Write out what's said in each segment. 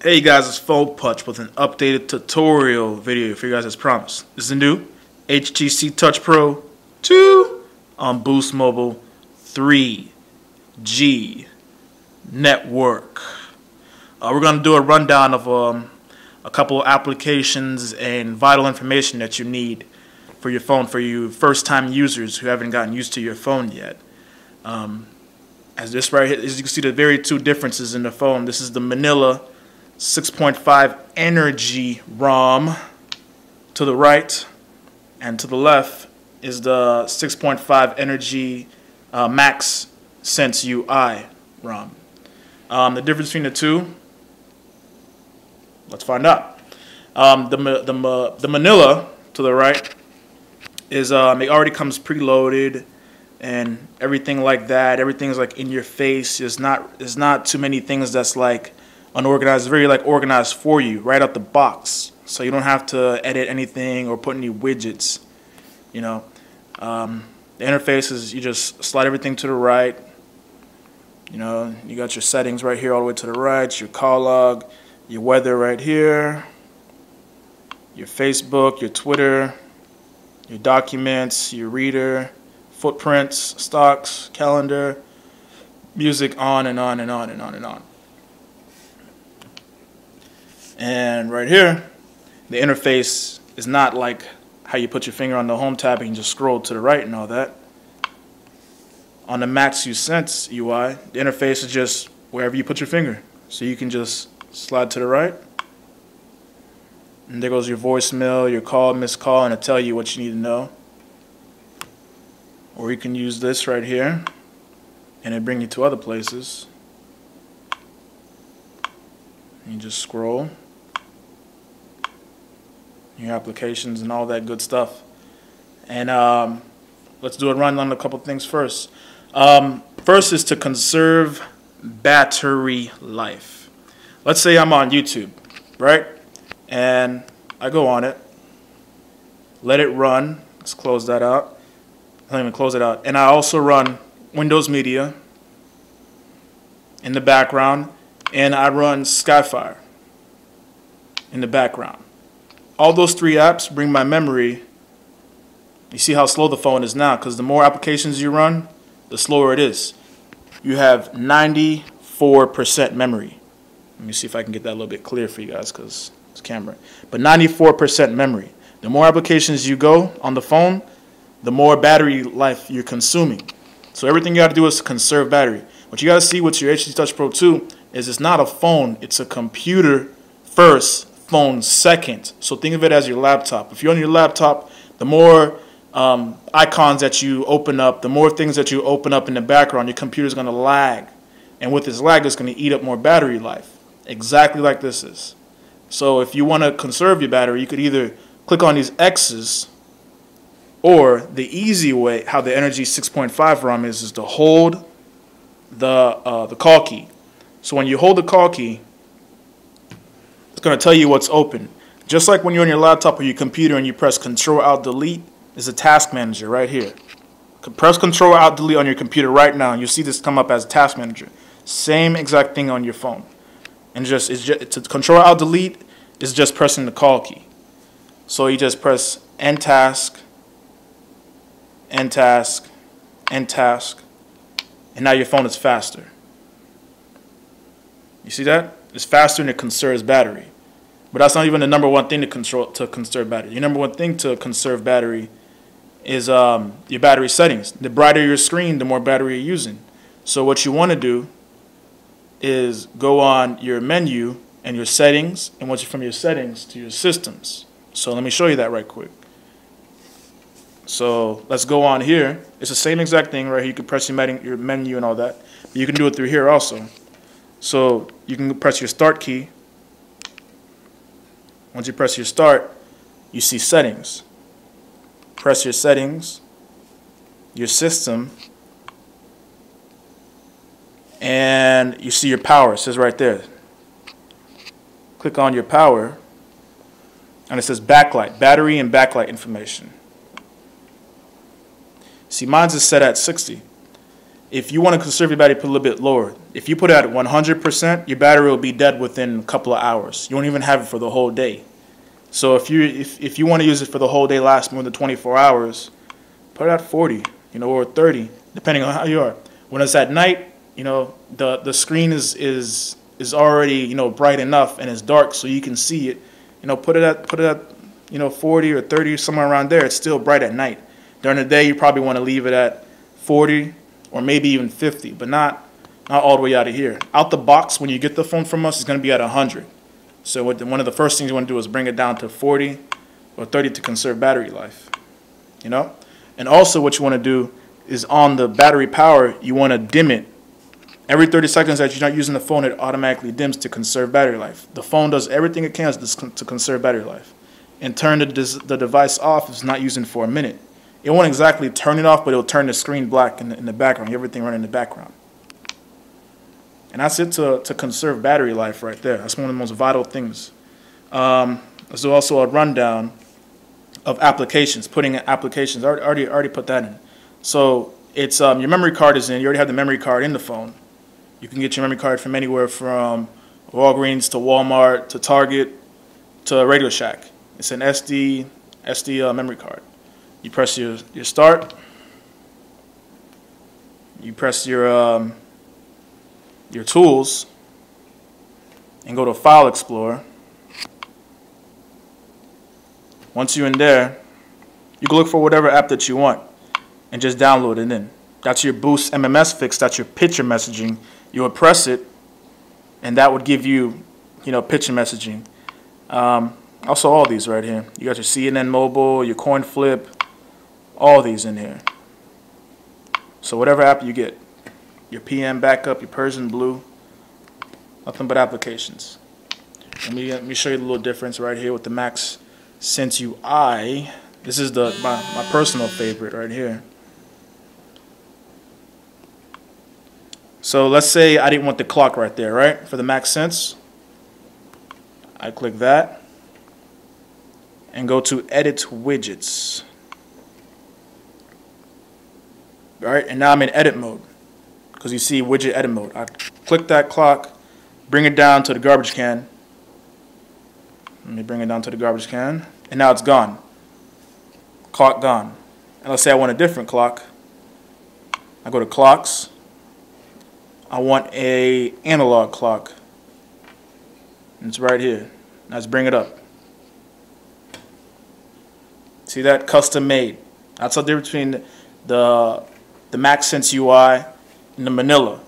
Hey guys, it's Punch with an updated tutorial video for you guys as promised. This is the new HTC Touch Pro 2 on Boost Mobile 3G network. Uh, we're going to do a rundown of um, a couple of applications and vital information that you need for your phone for you first-time users who haven't gotten used to your phone yet. Um, as this right here, as you can see the very two differences in the phone. This is the Manila 6.5 energy ROM to the right and to the left is the 6.5 energy uh, max sense UI ROM. Um, the difference between the two, let's find out. Um, the, the, the Manila to the right is um, it already comes preloaded and everything like that. Everything's like in your face. There's not there's not too many things that's like unorganized, very like organized for you right out the box. So you don't have to edit anything or put any widgets. You know, um, the interface is you just slide everything to the right. You know, you got your settings right here all the way to the right, your call log, your weather right here, your Facebook, your Twitter, your documents, your reader, footprints, stocks, calendar, music, on and on and on and on and on. And right here, the interface is not like how you put your finger on the home tab and just scroll to the right and all that. On the Max You Sense UI, the interface is just wherever you put your finger. So you can just slide to the right. And there goes your voicemail, your call, missed call, and it'll tell you what you need to know. Or you can use this right here, and it bring you to other places. You just scroll your applications and all that good stuff. And um, let's do a run on a couple things first. Um, first is to conserve battery life. Let's say I'm on YouTube, right? And I go on it, let it run. Let's close that out. I don't even close it out. And I also run Windows Media in the background, and I run Skyfire in the background all those three apps bring my memory. You see how slow the phone is now because the more applications you run, the slower it is. You have 94% memory. Let me see if I can get that a little bit clear for you guys because it's camera. But 94% memory. The more applications you go on the phone, the more battery life you're consuming. So everything you got to do is conserve battery. What you got to see with your HTC Touch Pro 2 is it's not a phone, it's a computer first phone second. So think of it as your laptop. If you're on your laptop, the more um, icons that you open up, the more things that you open up in the background, your computer's going to lag. And with this lag, it's going to eat up more battery life, exactly like this is. So if you want to conserve your battery, you could either click on these X's, or the easy way, how the Energy 6.5 ROM is, is to hold the, uh, the call key. So when you hold the call key, it's going to tell you what's open. Just like when you're on your laptop or your computer and you press Control Alt Delete, is a task manager right here. Press Control Alt Delete on your computer right now, and you'll see this come up as a Task Manager. Same exact thing on your phone. And just it's just to Control Alt Delete is just pressing the call key. So you just press End Task, End Task, End Task, and now your phone is faster. You see that? It's faster and it conserves battery. But that's not even the number one thing to control to conserve battery. Your number one thing to conserve battery is um, your battery settings. The brighter your screen, the more battery you're using. So what you want to do is go on your menu and your settings, and once you're from your settings to your systems. So let me show you that right quick. So let's go on here. It's the same exact thing right here. You can press your menu and all that. But you can do it through here also. So you can press your start key. Once you press your start, you see settings. Press your settings, your system, and you see your power. It says right there. Click on your power, and it says backlight, battery and backlight information. See, mine's is set at 60. If you want to conserve your battery, put a little bit lower. If you put it at 100%, your battery will be dead within a couple of hours. You won't even have it for the whole day. So if you if, if you want to use it for the whole day, last more than 24 hours, put it at 40, you know, or 30, depending on how you are. When it's at night, you know, the the screen is is is already you know bright enough and it's dark so you can see it. You know, put it at put it at you know 40 or 30 somewhere around there. It's still bright at night. During the day, you probably want to leave it at 40 or maybe even 50, but not not all the way out of here. Out the box, when you get the phone from us, it's going to be at 100. So what one of the first things you want to do is bring it down to 40 or 30 to conserve battery life. You know, and also what you want to do is on the battery power, you want to dim it. Every 30 seconds that you're not using the phone, it automatically dims to conserve battery life. The phone does everything it can to conserve battery life. And turn the, the device off if it's not using for a minute. It won't exactly turn it off, but it'll turn the screen black in the, in the background, everything running in the background. And that's it to, to conserve battery life right there. That's one of the most vital things. Um, there's also a rundown of applications, putting in applications. I already, already put that in. So it's um, your memory card is in. You already have the memory card in the phone. You can get your memory card from anywhere from Walgreens to Walmart to Target to Radio Shack. It's an SD SD uh, memory card. You press your, your start. You press your um, your tools and go to File Explorer. Once you're in there, you can look for whatever app that you want and just download it in. That's your Boost MMS fix. That's your picture messaging. You would press it, and that would give you, you know, picture messaging. Um, also, all these right here. You got your CNN Mobile, your CoinFlip, all these in here. So whatever app you get, your PIM backup, your Persian Blue, nothing but applications. Let me let me show you the little difference right here with the Max Sense UI. This is the my, my personal favorite right here. So let's say I didn't want the clock right there, right? For the Max Sense. I click that and go to edit widgets. All right, and now I'm in edit mode because you see widget edit mode. I click that clock, bring it down to the garbage can. Let me bring it down to the garbage can, and now it's gone. Clock gone. And let's say I want a different clock. I go to clocks. I want a analog clock. And it's right here. Let's bring it up. See that? Custom made. That's the difference between the, the MaxSense UI and the Manila.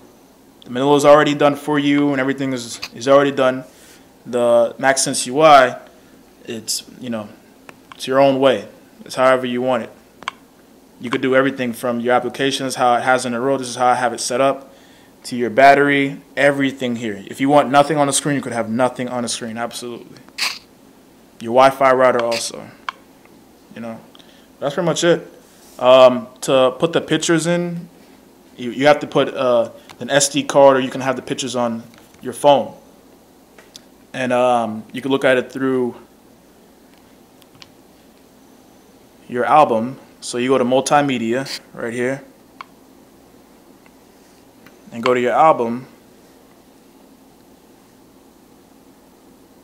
The Manila is already done for you and everything is, is already done. The MaxSense UI, it's, you know, it's your own way. It's however you want it. You could do everything from your applications, how it has in the road, this is how I have it set up, to your battery, everything here. If you want nothing on the screen, you could have nothing on the screen, absolutely. Your Wi-Fi router also you know, that's pretty much it. Um, to put the pictures in, you, you have to put uh, an SD card or you can have the pictures on your phone. And um, you can look at it through your album. So you go to multimedia right here and go to your album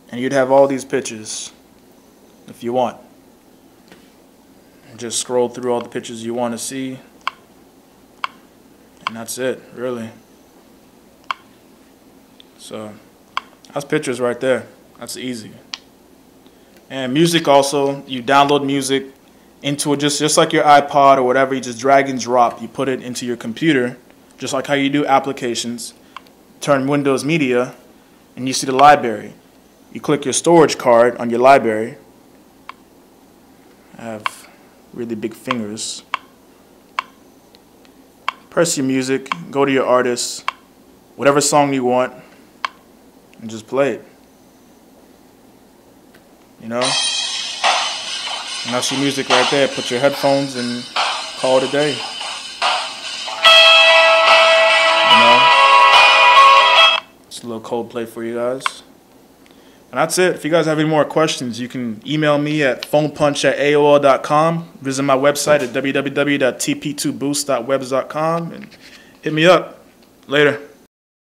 and you'd have all these pictures if you want just scroll through all the pictures you want to see. And that's it really. So that's pictures right there. That's easy. And music also you download music into it just just like your iPod or whatever you just drag and drop you put it into your computer just like how you do applications turn Windows Media and you see the library. You click your storage card on your library. I have really big fingers. Press your music, go to your artist, whatever song you want, and just play it. You know? And that's your music right there. Put your headphones and call it a day. You know? It's a little Coldplay for you guys. And that's it. If you guys have any more questions, you can email me at phonepunch at AOL.com. Visit my website at www.tp2boost.webs.com. And hit me up. Later.